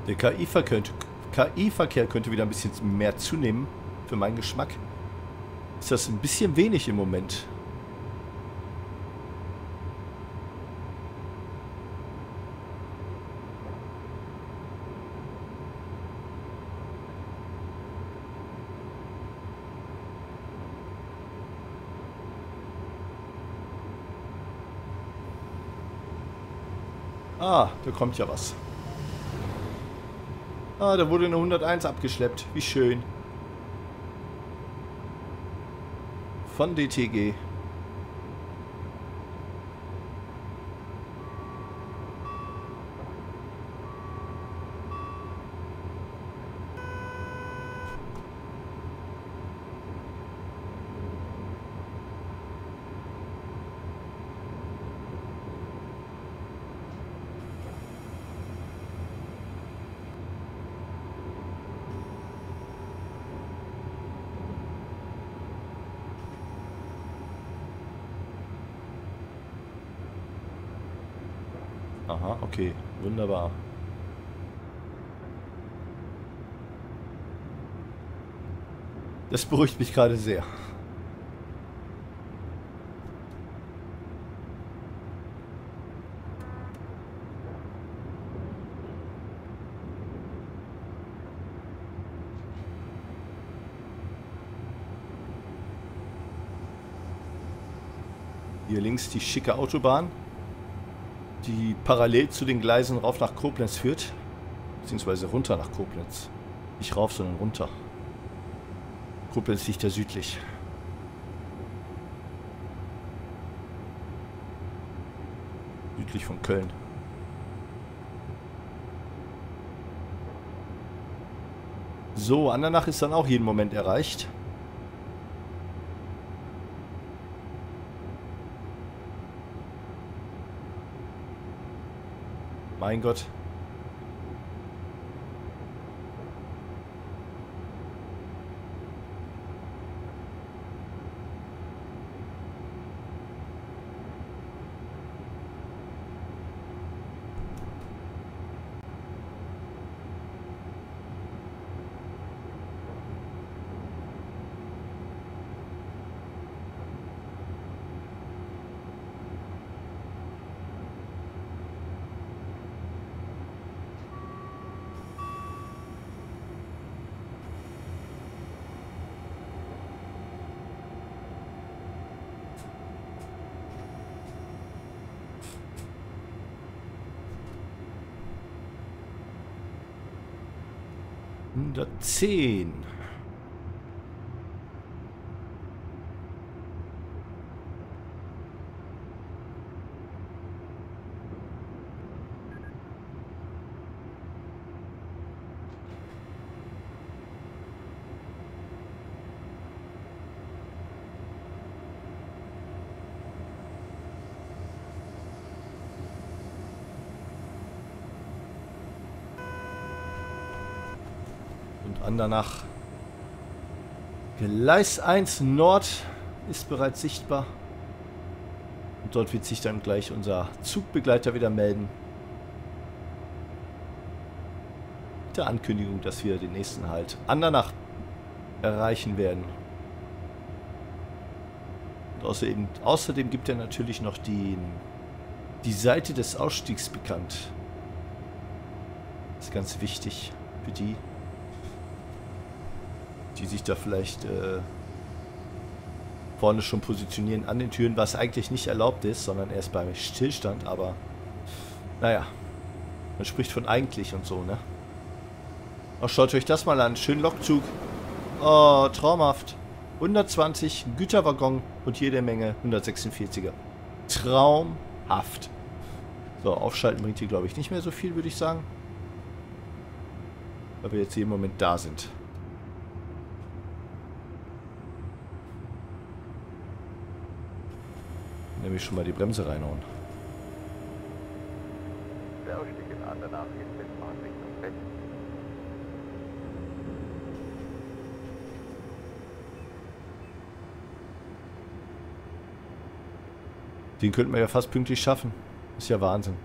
Der KI-Verkehr KI könnte wieder ein bisschen mehr zunehmen, für meinen Geschmack. Ist das ein bisschen wenig im Moment. Ah, da kommt ja was. Ah, da wurde eine 101 abgeschleppt. Wie schön. Von DTG. Aha, okay. Wunderbar. Das beruhigt mich gerade sehr. Hier links die schicke Autobahn. die parallel zu den Gleisen rauf nach Koblenz führt. Beziehungsweise runter nach Koblenz. Nicht rauf, sondern runter. Koblenz liegt ja südlich. Südlich von Köln. So, Andernach ist dann auch jeden Moment erreicht. Mein Gott. 10. fahren danach. Gleis 1 Nord ist bereits sichtbar. Und dort wird sich dann gleich unser Zugbegleiter wieder melden. Mit der Ankündigung, dass wir den nächsten Halt an der Nacht erreichen werden. Und außerdem, außerdem gibt er natürlich noch die, die Seite des Ausstiegs bekannt. Das ist ganz wichtig für die, die sich da vielleicht äh, vorne schon positionieren an den Türen, was eigentlich nicht erlaubt ist, sondern erst beim Stillstand, aber naja, man spricht von eigentlich und so, ne? Oh, schaut euch das mal an, schön Lokzug. Oh, traumhaft. 120 Güterwaggon und jede Menge 146er. Traumhaft. So, aufschalten bringt hier, glaube ich, nicht mehr so viel, würde ich sagen. Weil wir jetzt hier im Moment da sind. Nämlich schon mal die Bremse reinhauen. Der Ausstieg in Andernach ist Westen. Den könnten wir ja fast pünktlich schaffen. Ist ja Wahnsinn.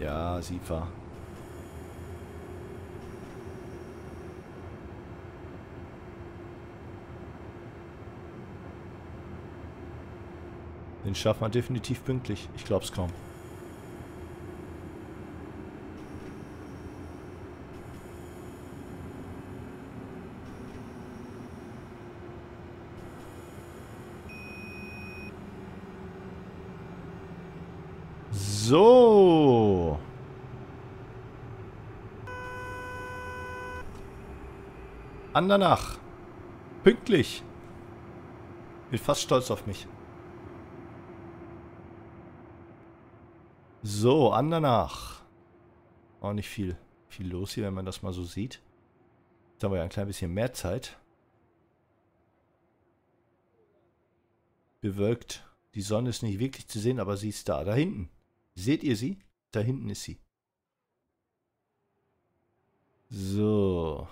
Ja, Siefer. Den schaffen wir definitiv pünktlich. Ich glaub's kaum. So. Andernach. Pünktlich. Bin fast stolz auf mich. So, Andernach. Auch nicht viel, viel los hier, wenn man das mal so sieht. Jetzt haben wir ja ein klein bisschen mehr Zeit. Bewölkt. Die Sonne ist nicht wirklich zu sehen, aber sie ist da, da hinten. Seht ihr sie? Da hinten ist sie. So.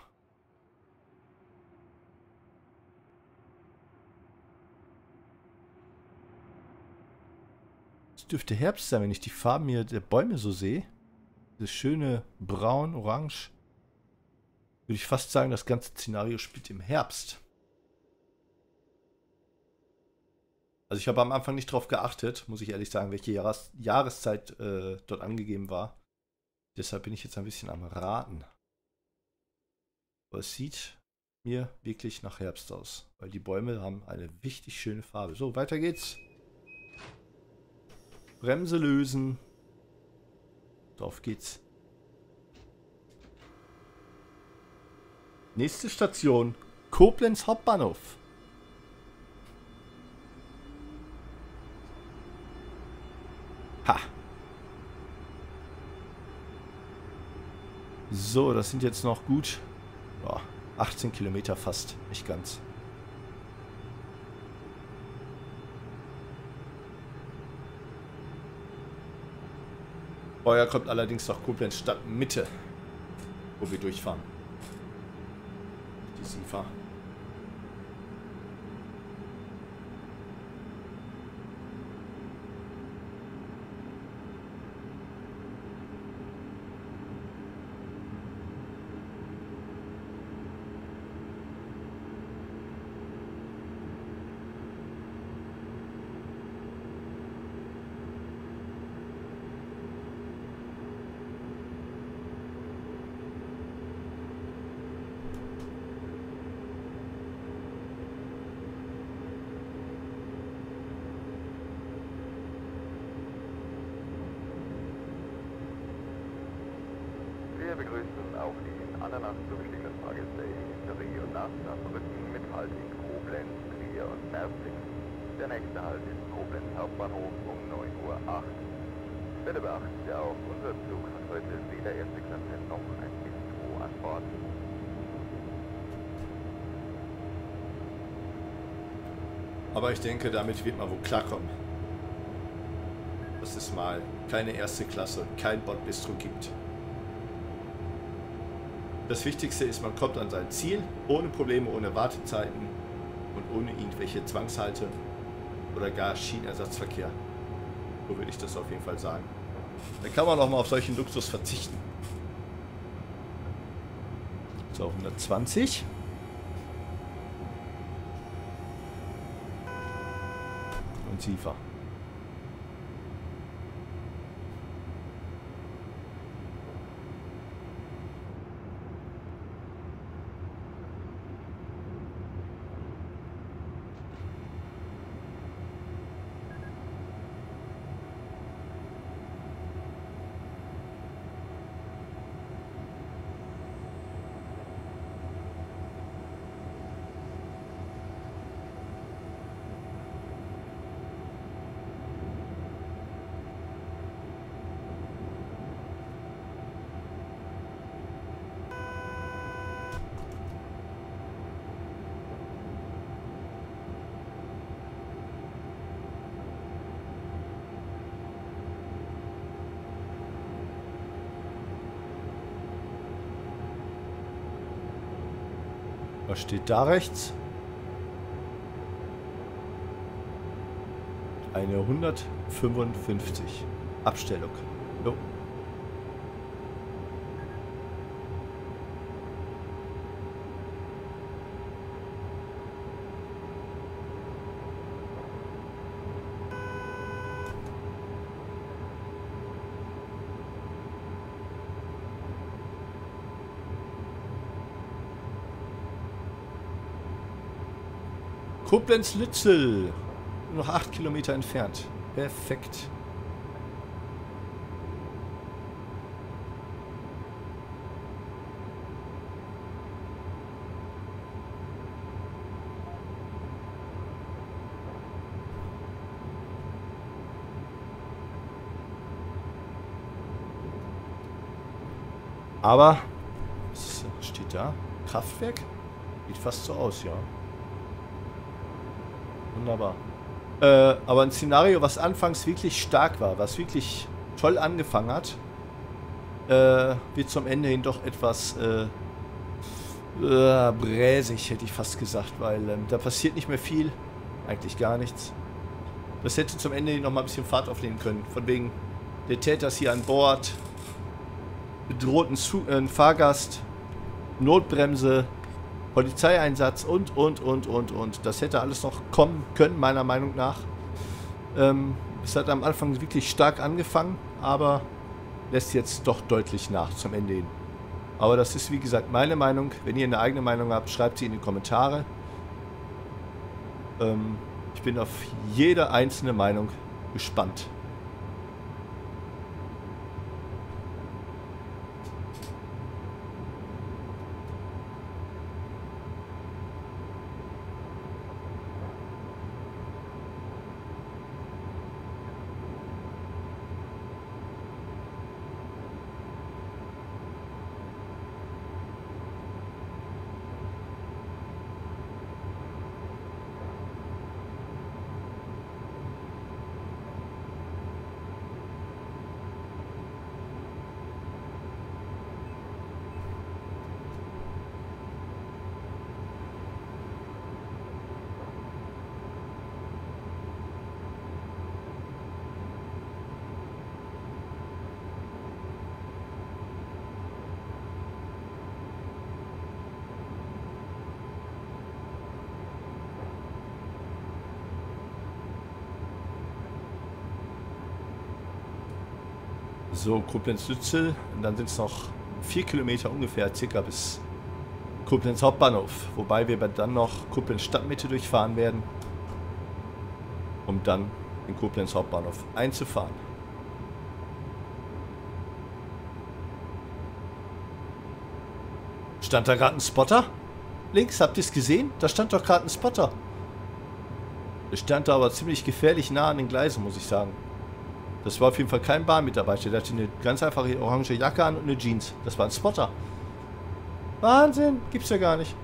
Dürfte Herbst sein, wenn ich die Farben hier der Bäume so sehe. Das schöne Braun, Orange. Würde ich fast sagen, das ganze Szenario spielt im Herbst. Also ich habe am Anfang nicht drauf geachtet, muss ich ehrlich sagen, welche Jahres Jahreszeit äh, dort angegeben war. Deshalb bin ich jetzt ein bisschen am Raten. Aber es sieht mir wirklich nach Herbst aus. Weil die Bäume haben eine wichtig schöne Farbe. So, weiter geht's. Bremse lösen. Drauf geht's. Nächste Station. Koblenz Hauptbahnhof. Ha. So, das sind jetzt noch gut ja, 18 Kilometer fast. Nicht ganz. Vorher kommt allerdings noch Koblenz Stadtmitte, wo wir durchfahren. Die SIFA. Wir begrüßen auch die in Andernach zugestiegenen Fahrgäste in Hinterree und nach Saarbrücken mit Halt in Koblenz, Trier und Merzig. Der nächste Halt ist Koblenz Hauptbahnhof um 9.08 Uhr. Bitte beachten Sie auch, unser Zug hat heute weder erste Klasse noch ein Bistro an Bord. Aber ich denke, damit wird man wohl klarkommen. Dass es mal keine erste Klasse kein Bordbistro gibt. Das Wichtigste ist, man kommt an sein Ziel, ohne Probleme, ohne Wartezeiten und ohne irgendwelche Zwangshalte oder gar Schienenersatzverkehr. So würde ich das auf jeden Fall sagen. Dann kann man auch mal auf solchen Luxus verzichten. So, 120. Und tiefer. Was steht da rechts? Eine 155 Abstellung. Koblenz-Lützel. Noch 8 Kilometer entfernt. Perfekt. Aber, was steht da? Kraftwerk? Sieht fast so aus, ja. Wunderbar. Äh, aber ein Szenario, was anfangs wirklich stark war, was wirklich toll angefangen hat, äh, wird zum Ende hin doch etwas äh, äh, bräsig, hätte ich fast gesagt, weil ähm, da passiert nicht mehr viel. Eigentlich gar nichts. Das hätte zum Ende hin noch mal ein bisschen Fahrt aufnehmen können. Von wegen, der Täter ist hier an Bord, bedrohten Zu äh, Fahrgast, Notbremse, Polizeieinsatz und, und, und, und, und. Das hätte alles noch kommen können, meiner Meinung nach. Ähm, es hat am Anfang wirklich stark angefangen, aber lässt jetzt doch deutlich nach zum Ende hin. Aber das ist wie gesagt meine Meinung. Wenn ihr eine eigene Meinung habt, schreibt sie in die Kommentare. Ähm, ich bin auf jede einzelne Meinung gespannt. So, Koblenz-Lützel. Und dann sind es noch vier Kilometer ungefähr, circa bis Koblenz Hauptbahnhof. Wobei wir dann noch Koblenz Stadtmitte durchfahren werden, um dann in Koblenz Hauptbahnhof einzufahren. Stand da gerade ein Spotter? Links, habt ihr es gesehen? Da stand doch gerade ein Spotter. Der stand da aber ziemlich gefährlich nah an den Gleisen, muss ich sagen. Das war auf jeden Fall kein Bahnmitarbeiter. Der hatte eine ganz einfache orange Jacke an und eine Jeans. Das war ein Spotter. Wahnsinn. Gibt's ja gar nicht.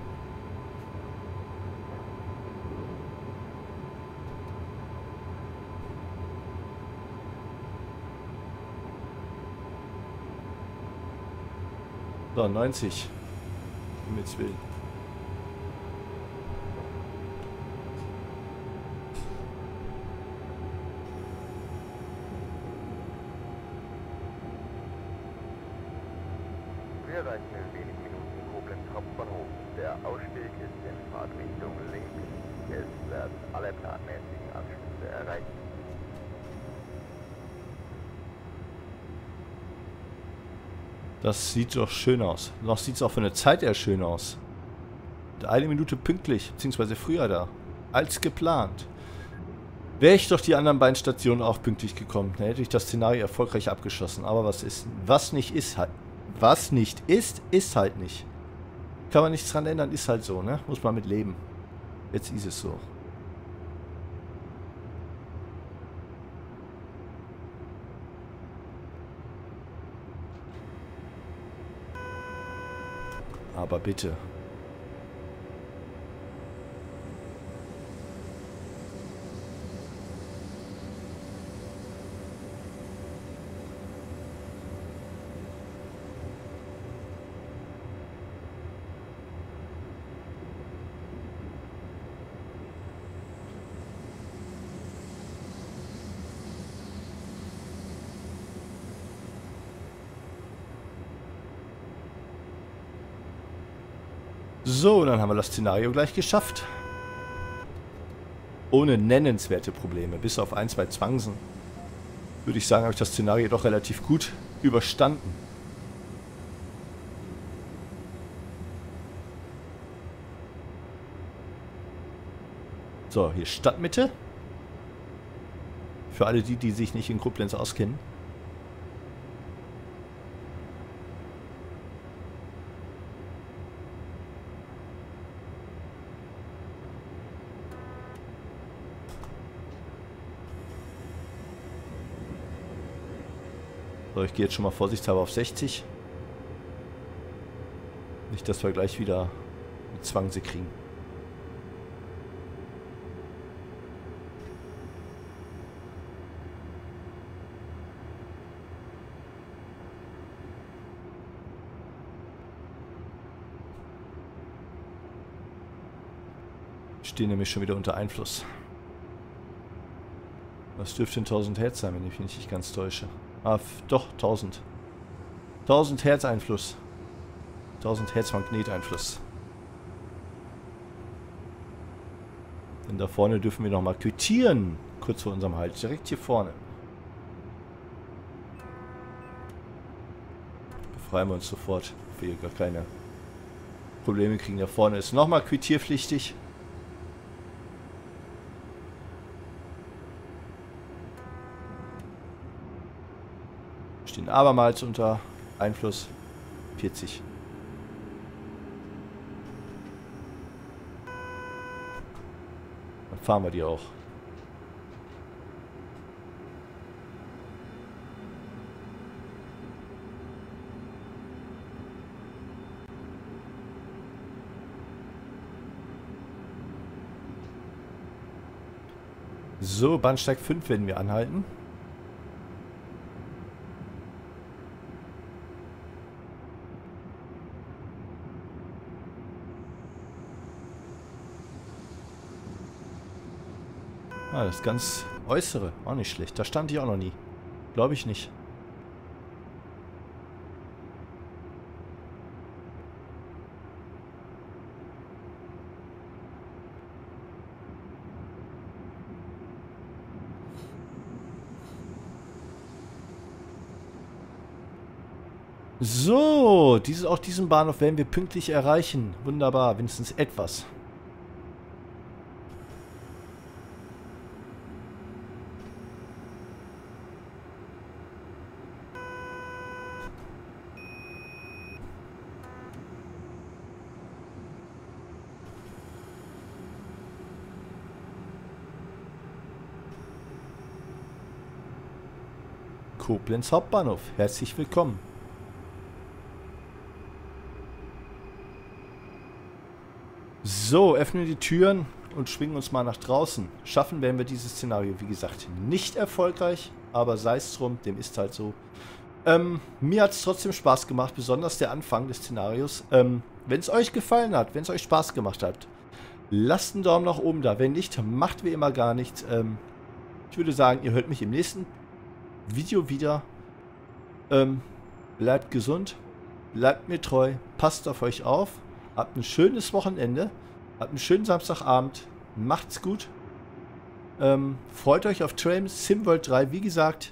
So, 90. Himmels Willen. Das sieht doch schön aus. Noch sieht es auch für eine Zeit eher schön aus. Eine Minute pünktlich, beziehungsweise früher da. Als geplant. Wäre ich doch die anderen beiden Stationen auch pünktlich gekommen, dann hätte ich das Szenario erfolgreich abgeschossen. Aber was ist, was nicht ist, halt, was nicht ist, ist halt nicht. Kann man nichts dran ändern, ist halt so, ne? Muss man mit leben. Jetzt ist es so. Aber bitte. So, dann haben wir das Szenario gleich geschafft. Ohne nennenswerte Probleme, bis auf ein, zwei Zwangsen. Würde ich sagen, habe ich das Szenario doch relativ gut überstanden. So, hier Stadtmitte. Für alle die, die sich nicht in Koblenz auskennen. So, ich gehe jetzt schon mal vorsichtshalber auf 60. Nicht, dass wir gleich wieder eine Zwangse kriegen. stehen nämlich schon wieder unter Einfluss. Das dürfte 1000 Hertz sein, wenn ich mich nicht ganz täusche. Ah, doch, 1000. 1000 Hertz Einfluss. 1000 Hertz Magneteinfluss. Denn da vorne dürfen wir nochmal quittieren. Kurz vor unserem Halt. Direkt hier vorne. Befreien wir uns sofort wir gar keine Probleme kriegen. Da vorne ist nochmal quittierpflichtig. Stehen abermals unter Einfluss 40. Dann fahren wir die auch. So, Bahnsteig 5 werden wir anhalten. Das ganz Äußere. Auch nicht schlecht. Da stand ich auch noch nie. Glaube ich nicht. So, dieses, auch diesen Bahnhof werden wir pünktlich erreichen. Wunderbar, wenigstens etwas. Koblenz Hauptbahnhof. Herzlich willkommen. So, öffnen die Türen und schwingen uns mal nach draußen. Schaffen werden wir dieses Szenario, wie gesagt, nicht erfolgreich, aber sei es drum, dem ist halt so. Ähm, mir hat es trotzdem Spaß gemacht, besonders der Anfang des Szenarios. Ähm, wenn es euch gefallen hat, wenn es euch Spaß gemacht hat, lasst einen Daumen nach oben da. Wenn nicht, macht wie immer gar nichts. Ähm, ich würde sagen, ihr hört mich im nächsten Video wieder. Ähm, bleibt gesund, bleibt mir treu, passt auf euch auf, habt ein schönes Wochenende, habt einen schönen Samstagabend, macht's gut. Ähm, freut euch auf Train SimWorld 3, wie gesagt,